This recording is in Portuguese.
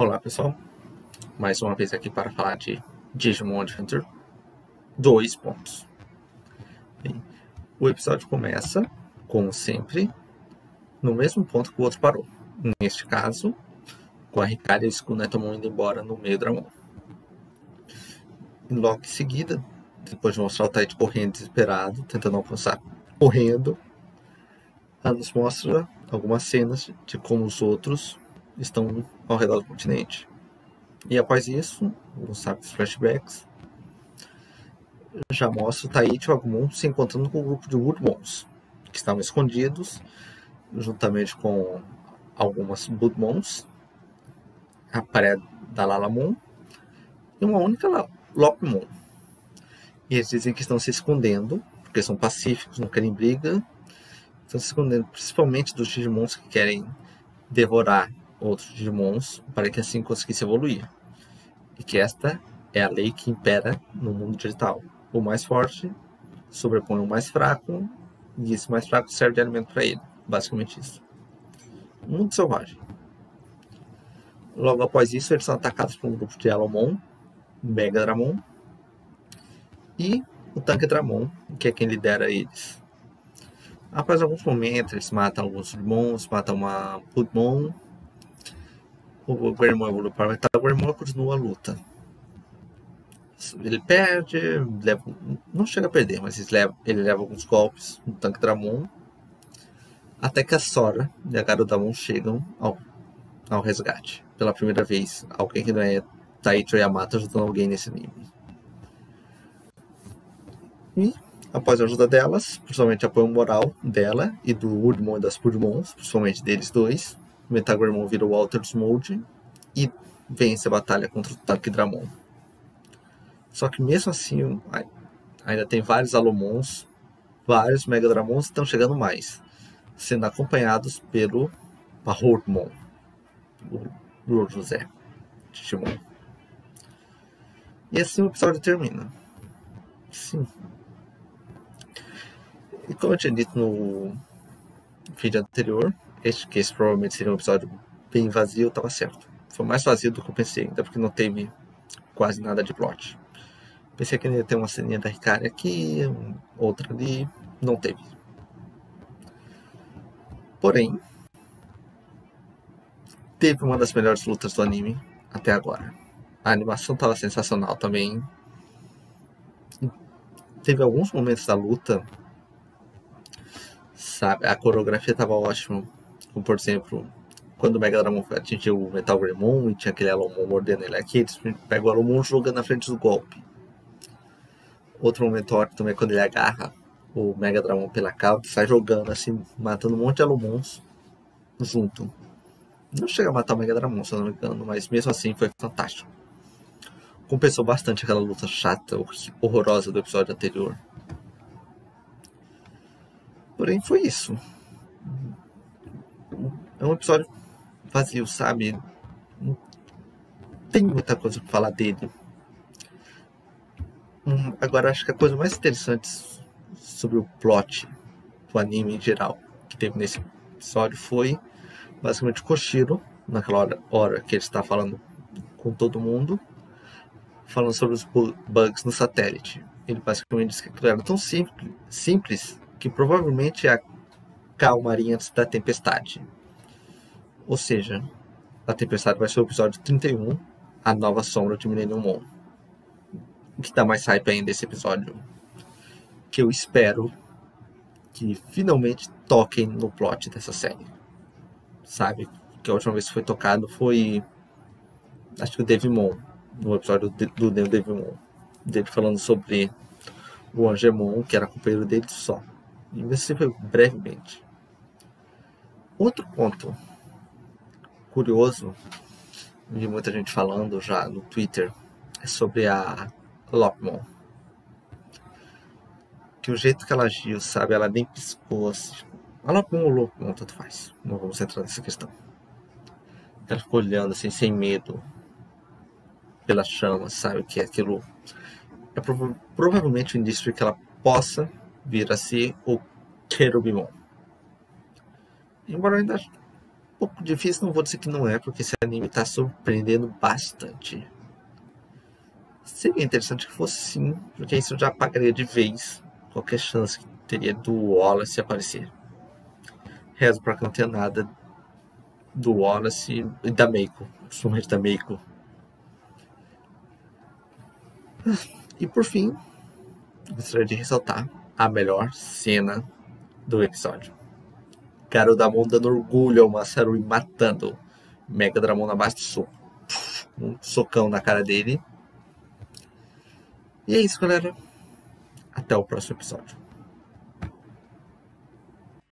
Olá pessoal, mais uma vez aqui para falar de Digimon Adventure. Dois pontos. Bem, o episódio começa, como sempre, no mesmo ponto que o outro parou. Neste caso, com a Ricardo e o Skunetomon indo embora no meio do Dramon. Logo em seguida, depois de mostrar o Tite correndo desesperado, tentando alcançar, correndo, ela nos mostra algumas cenas de como os outros estão ao redor do continente. E após isso, os rápidos flashbacks já mostra o Tahiti e o Agumon se encontrando com um grupo de Woodmons, que estavam escondidos, juntamente com algumas Budmons, a parede da Lalamon e uma única Lopmon. E eles dizem que estão se escondendo, porque são pacíficos, não querem briga, estão se escondendo principalmente dos Digimons que querem devorar outros Digimons para que assim conseguisse evoluir. E que esta é a lei que impera no mundo digital. O mais forte sobrepõe o mais fraco e esse mais fraco serve de alimento para ele. Basicamente isso. Muito selvagem. Logo após isso, eles são atacados por um grupo de Alomon, Mega Dramon e o Tanque Dramon, que é quem lidera eles. Após alguns momentos, eles matam alguns Digimons, matam uma Pudmon o Guermon evolui para metade, o Guermon continua a luta. Ele perde, leva, não chega a perder, mas ele leva, ele leva alguns golpes no tanque Dramon. Até que a Sora e a Garudamon chegam ao, ao resgate. Pela primeira vez, alguém que não é Taichi Yamato ajudando alguém nesse nível. E, após a ajuda delas, principalmente apoio moral dela e do Woodmon e das Pudmons, principalmente deles dois, Metagramon vira o Walters Mode e vence a batalha contra o Takidramon. Só que mesmo assim, ainda tem vários Alomons, vários Megadramons estão chegando mais, sendo acompanhados pelo Bahormon, o Lord José Digimon. E assim o episódio termina. Sim. E como eu tinha dito no vídeo anterior, este, que esse provavelmente seria um episódio bem vazio, estava certo. Foi mais vazio do que eu pensei, ainda porque não teve quase nada de plot. Pensei que ia ter uma ceninha da Ricari aqui, outra ali, não teve. Porém, teve uma das melhores lutas do anime até agora. A animação estava sensacional também. Teve alguns momentos da luta, sabe? A coreografia estava ótima. Como, por exemplo, quando o Mega Dramon atingiu o Metal Greymon e tinha aquele Alomon mordendo ele aqui, eles pegam o Alomon jogando na frente do golpe. Outro momento ótimo também é quando ele agarra o Mega Dramon pela cauda e sai jogando assim, matando um monte de Alomons junto. Não chega a matar o Mega Dramon, se eu não me engano, mas mesmo assim foi fantástico. Compensou bastante aquela luta chata, horrorosa do episódio anterior. Porém, foi isso é um episódio vazio, sabe? Não tem muita coisa para falar dele. Hum, agora, acho que a coisa mais interessante sobre o plot do anime em geral que teve nesse episódio foi basicamente Koshiro, naquela hora, hora que ele está falando com todo mundo, falando sobre os bugs no satélite. Ele basicamente disse que aquilo era tão simples, simples que provavelmente é a calmaria antes da tempestade. Ou seja, a Tempestade vai ser o episódio 31, A Nova Sombra de Millennium Mon. O que dá mais hype ainda esse episódio. Que eu espero que finalmente toquem no plot dessa série. Sabe? Que a última vez que foi tocado foi. Acho que o Devimon. No episódio do Devimon. Dele falando sobre o Angemon, que era companheiro dele só. E esse foi brevemente. Outro ponto curioso, vi muita gente falando já no Twitter, é sobre a Lockmon. Que o jeito que ela agiu, sabe, ela nem piscou. Assim. A Lockmon ou Lockmon, tanto faz. Não vamos entrar nessa questão. Ela ficou olhando assim, sem medo, pelas chamas, sabe, que é aquilo. É prov provavelmente o indício de que ela possa vir a ser o Querubimon. Embora ainda pouco difícil, não vou dizer que não é, porque esse anime está surpreendendo bastante. Seria interessante que fosse sim, porque isso já apagaria de vez qualquer chance que teria do Wallace aparecer. Rezo para que não tenha nada do Wallace e da Meiko, principalmente da Meiko. E por fim, gostaria de ressaltar a melhor cena do episódio. Garudamon dando orgulho ao Masaru e matando Mega Dramon na base do soco. Um socão na cara dele. E é isso, galera. Até o próximo episódio.